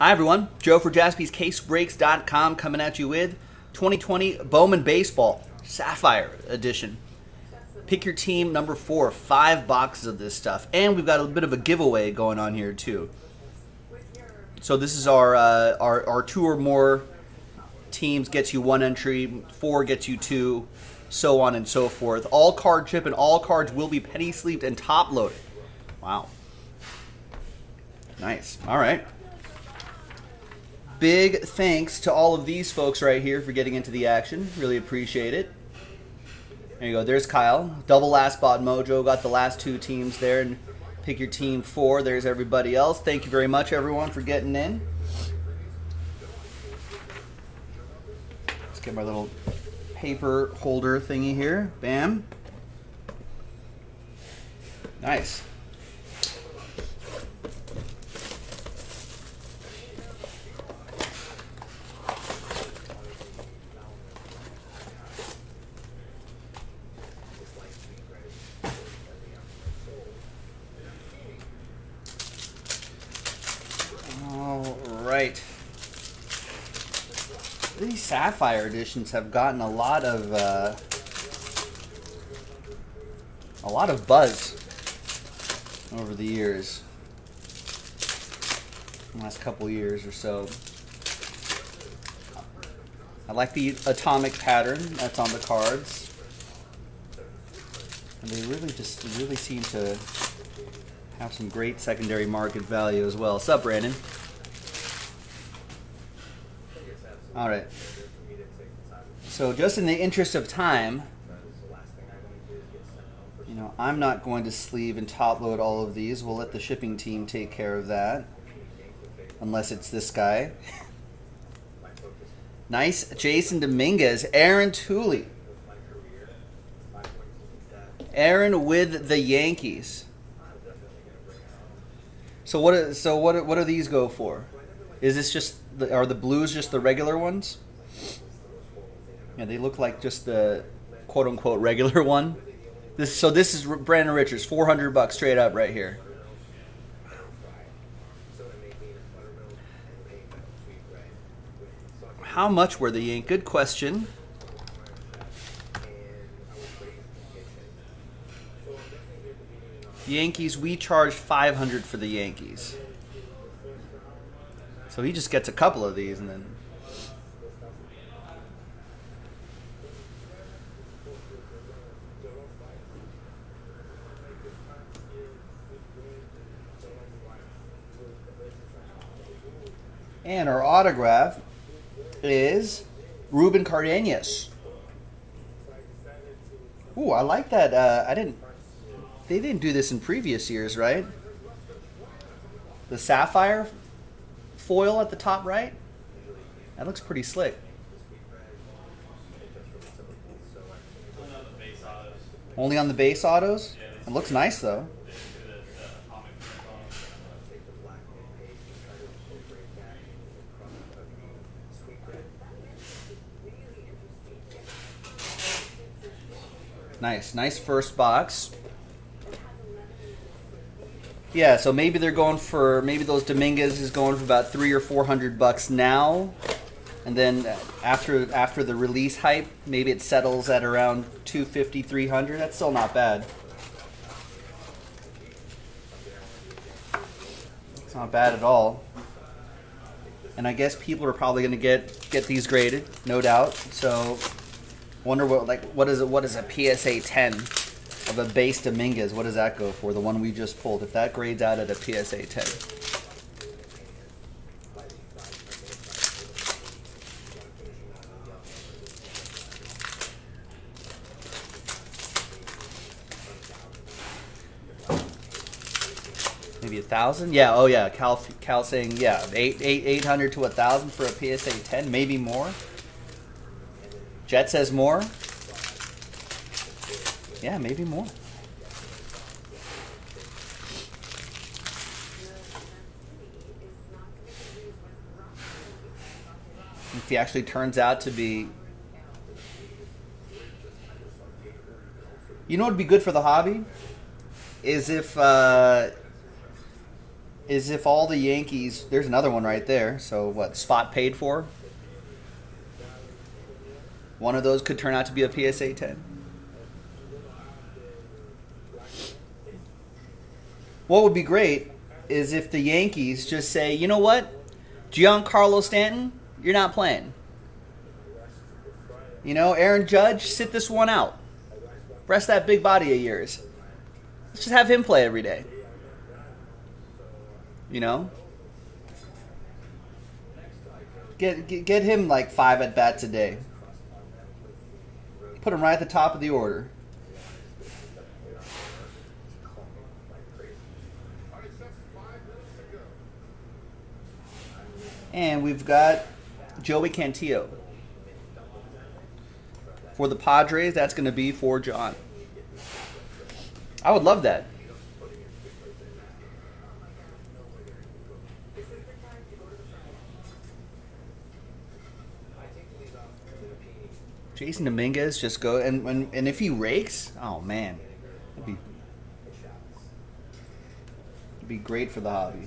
Hi, everyone. Joe for jaspyscasebreaks.com coming at you with 2020 Bowman Baseball Sapphire Edition. Pick your team number four, five boxes of this stuff. And we've got a bit of a giveaway going on here, too. So this is our, uh, our, our two or more teams gets you one entry, four gets you two, so on and so forth. All card chip and all cards will be penny sleeved and top loaded. Wow. Nice. All right. Big thanks to all of these folks right here for getting into the action. Really appreciate it. There you go. There's Kyle. Double last spot mojo. Got the last two teams there. And pick your team four. There's everybody else. Thank you very much, everyone, for getting in. Let's get my little paper holder thingy here. Bam. Nice. All right. These Sapphire editions have gotten a lot of uh, a lot of buzz over the years, last couple years or so. I like the atomic pattern that's on the cards, and they really just really seem to have some great secondary market value as well. Sup, Brandon? All right. So just in the interest of time, you know, I'm not going to sleeve and top load all of these. We'll let the shipping team take care of that. Unless it's this guy. nice Jasson Dominguez, Aaron Tooley. Aaron with the Yankees. So what? So what? What do these go for? Is this just the, are the blues just the regular ones? Yeah, they look like just the quote unquote regular one. This so this is Brandon Richards, four hundred bucks straight up right here. How much were the Yank? Good question. Yankees, we charged 500 for the Yankees. So he just gets a couple of these and then. And our autograph is Ruben Cardenas. Ooh, I like that. Uh, I didn't. They didn't do this in previous years, right? The sapphire foil at the top right. That looks pretty slick. Only on the base autos? It looks nice though. Nice, nice first box. Yeah, so maybe they're going for maybe those Dominguez is going for about three or four hundred bucks now, and then after after the release hype, maybe it settles at around 250, 300. That's still not bad. It's not bad at all. And I guess people are probably going to get get these graded, no doubt. So, wonder what like what is it? What is a PSA 10? of a base Dominguez, what does that go for? The one we just pulled. If that grades out at a PSA 10. Maybe a thousand? Yeah. Oh yeah. Cal, Cal saying yeah, eight, eight, eight hundred to a thousand for a PSA ten, maybe more. Jet says more. Yeah, maybe more. If he actually turns out to be. You know what would be good for the hobby? Is if uh, is if all the Yankees. There's another one right there. So what? Spot paid for. One of those could turn out to be a PSA 10. What would be great is if the Yankees just say, you know what, Giancarlo Stanton, you're not playing. You know, Aaron Judge, sit this one out. Rest that big body of yours. Let's just have him play every day. You know? Get, get, get him like five at bats a day. Put him right at the top of the order. And we've got Joey Cantillo. For the Padres, that's going to be for John. I would love that. Jasson Dominguez just go and, and and if he rakes, oh man, it'd be it'd be great for the hobby.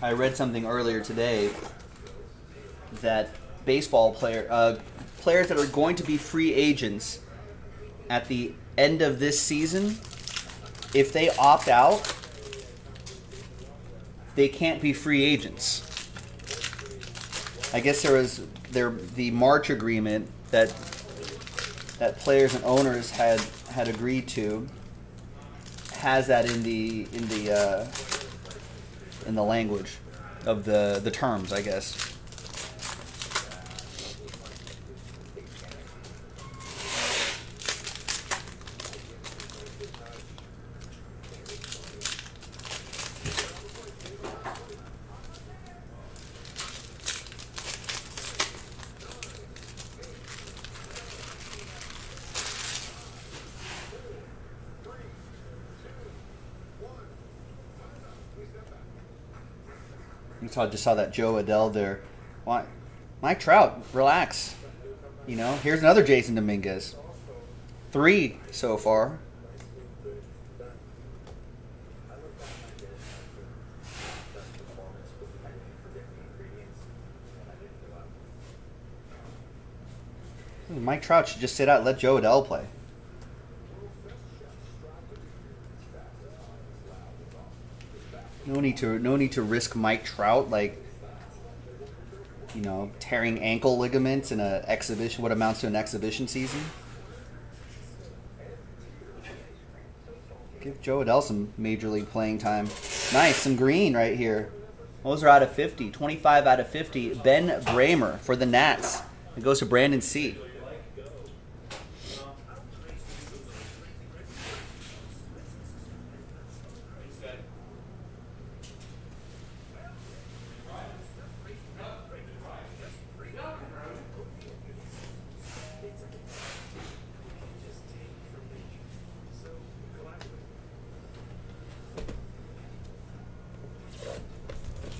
I read something earlier today that baseball player uh, players that are going to be free agents at the end of this season, if they opt out, they can't be free agents. I guess there was there the March agreement that that players and owners had had agreed to has that in the in the uh, in the language of the the terms, I guess. Saw just saw that Jo Adell there. Why, Mike Trout, relax. You know, here's another Jasson Dominguez. Three so far. Mike Trout should just sit out let Jo Adell play. Need to no need to risk Mike Trout like you know tearing ankle ligaments in a exhibition what amounts to an exhibition season. Give Jo Adell some major league playing time. Nice, some green right here. Those are out of 50. 25 out of 50. Ben Braymer for the Nats. It goes to Brandon C.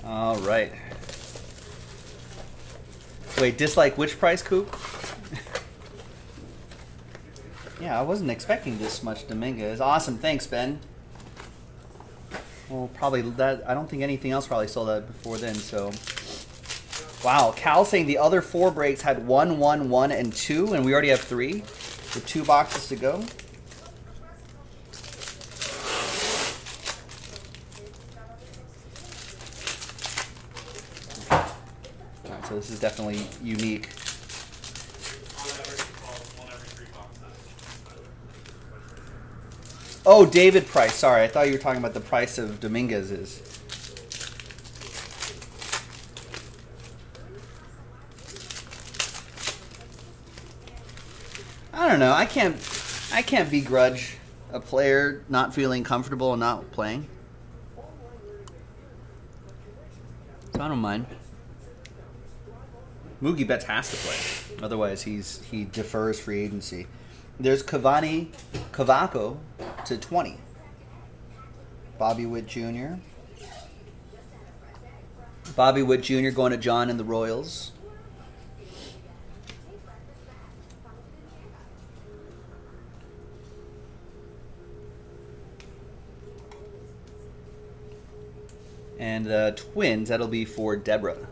All right. Wait, dislike which price, Coop? yeah, I wasn't expecting this much Dominguez. Awesome, thanks, Ben. Well, probably that. I don't think anything else probably sold that before then. So, wow. Cal saying the other four breaks had one, one, one, and two, and we already have three, with two boxes to go. This is definitely unique. Oh, David Price. Sorry, I thought you were talking about the price of Dominguez's. I don't know. I can't. I can't begrudge a player not feeling comfortable and not playing. So I don't mind. Mookie Betts has to play, otherwise he's he defers free agency. There's Keoni, Cavaco to twenty. Bobby Witt Jr. Bobby Witt Jr. going to John and the Royals. And the uh, twins, that'll be for Deborah.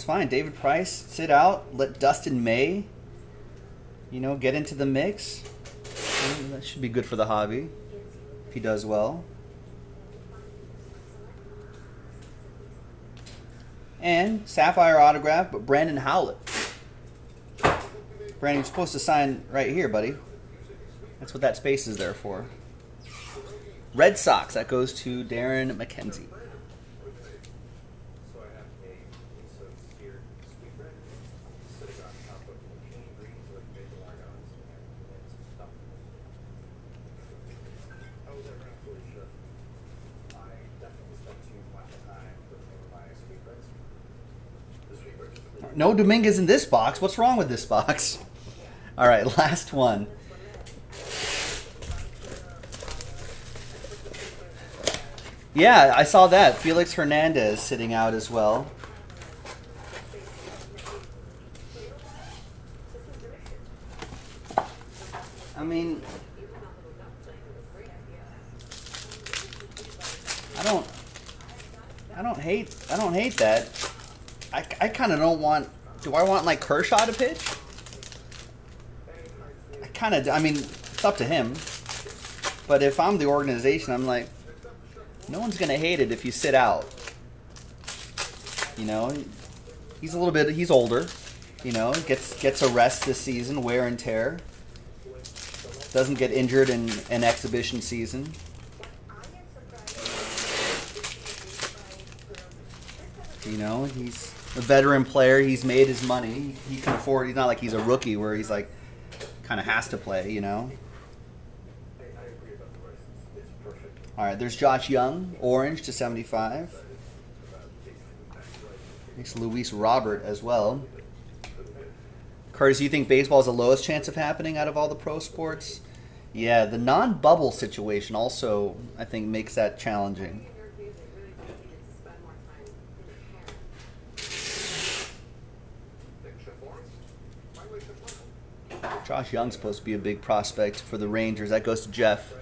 That's fine. David Price, sit out. Let Dustin May, you know, get into the mix. That should be good for the hobby if he does well. And Sapphire autograph, but Brandon Howlett. Brandon, you're supposed to sign right here, buddy. That's what that space is there for. Red Sox, that goes to Darren McKenzie. No Dominguez in this box. What's wrong with this box? All right, last one. Yeah, I saw that. Felix Hernandez sitting out as well. I mean, I don't, I don't hate, I don't hate that. I, I kind of don't want. Do I want like Kershaw to pitch? I kind of. I mean, it's up to him. But if I'm the organization, I'm like, no one's gonna hate it if you sit out. You know, he's a little bit. He's older. You know, gets gets a rest this season, wear and tear. Doesn't get injured in an exhibition season. You know, he's a veteran player. He's made his money. He can afford. He's not like he's a rookie where he's like kind of has to play. You know. All right, there's Josh Jung, orange to 75. Next, Luis Robert as well. Curtis, you think baseball is the lowest chance of happening out of all the pro sports? Yeah, the non-bubble situation also, I think, makes that challenging. Josh Jung's supposed to be a big prospect for the Rangers. That goes to Jeff.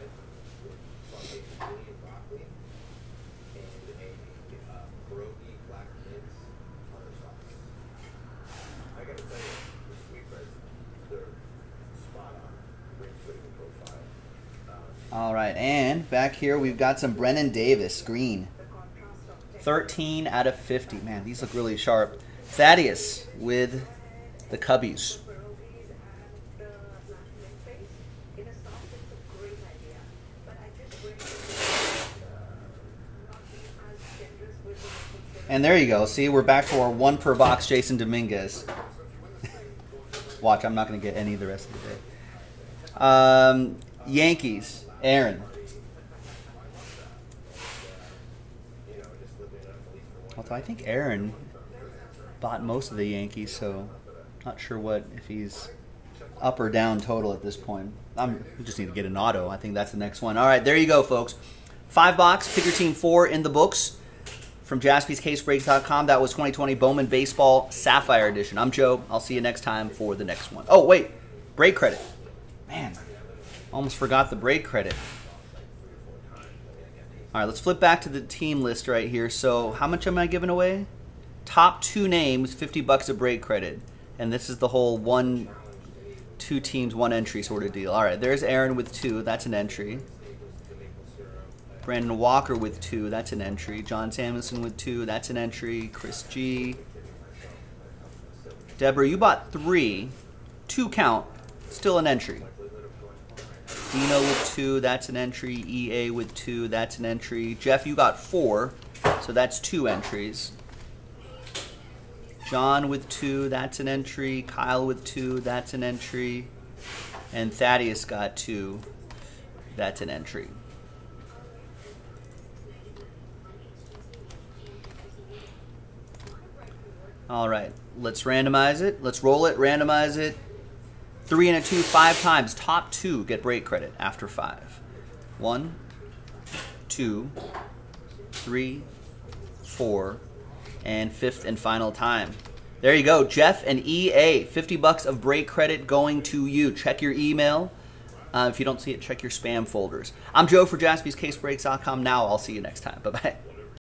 All right, and back here we've got some Brennen Davis green. 13 out of 50. Man, these look really sharp. Thaddeus with the Cubbies. And there you go. See, we're back our one per box Jasson Dominguez. Watch, I'm not going to get any the rest of the day. Um, Yankees, Aaron. Although I think Aaron bought most of the Yankees, so not sure what if he's up or down total at this point. I'm, we just need to get an auto. I think that's the next one. All right, there you go, folks. Five box, pick your team four in the books from jaspyscasebreaks.com. That was 2020 Bowman Baseball Sapphire Edition. I'm Joe. I'll see you next time for the next one. Oh, wait. Break credit. Man, almost forgot the break credit. All right, let's flip back to the team list right here. So how much am I giving away? Top two names, 50 bucks of break credit. And this is the whole one, two teams, one entry sort of deal. All right, there's Aaron with two. That's an entry. Brandon Walker with two, that's an entry. John Samuelson with two, that's an entry. Chris G. Deborah, you bought three. Two count, still an entry. Dino with two, that's an entry. EA with two, that's an entry. Jeff, you got four, so that's two entries. John with two, that's an entry. Kyle with two, that's an entry. And Thaddeus got two, that's an entry. All right, let's randomize it. Let's roll it, randomize it. Three and a two, five times. Top two get break credit after five. One, two, three, four, and fifth and final time. There you go, Jeff and EA. 50 bucks of break credit going to you. Check your email. Uh, if you don't see it, check your spam folders. I'm Joe for jaspyscasebreaks.com. Now I'll see you next time. Bye bye.